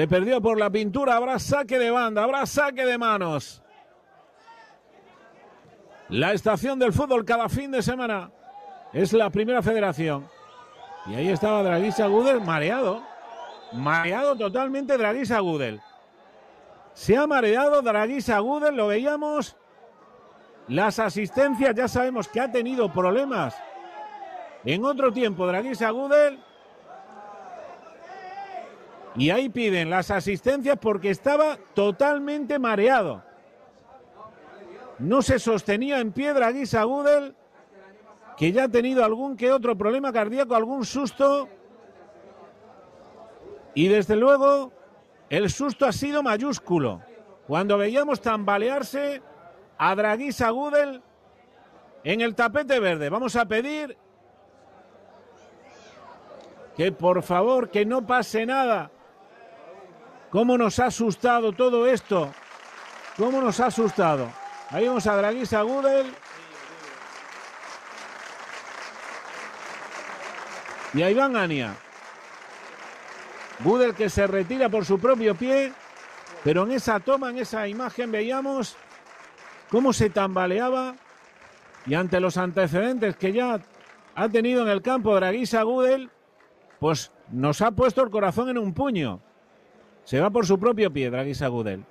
Se perdió por la pintura. Habrá saque de banda, habrá saque de manos. La estación del fútbol cada fin de semana es la primera federación. Y ahí estaba Draguisa Gudel mareado. Mareado totalmente Draguisa Gudel. Se ha mareado Draguisa Gudel, lo veíamos. Las asistencias, ya sabemos que ha tenido problemas. En otro tiempo, Draguisa Gudel. Y ahí piden las asistencias porque estaba totalmente mareado. No se sostenía en pie Draguisa Gudel, que ya ha tenido algún que otro problema cardíaco, algún susto. Y desde luego, el susto ha sido mayúsculo. Cuando veíamos tambalearse a Draguisa Gudel en el tapete verde. Vamos a pedir que por favor que no pase nada. ¿Cómo nos ha asustado todo esto? ¿Cómo nos ha asustado? Ahí vamos a Draguisa Gudel. Y a Iván Ania. Gudel que se retira por su propio pie, pero en esa toma, en esa imagen veíamos cómo se tambaleaba y ante los antecedentes que ya ha tenido en el campo Draguisa Gudel, pues nos ha puesto el corazón en un puño. Se va por su propio pie Draguisa Gudel.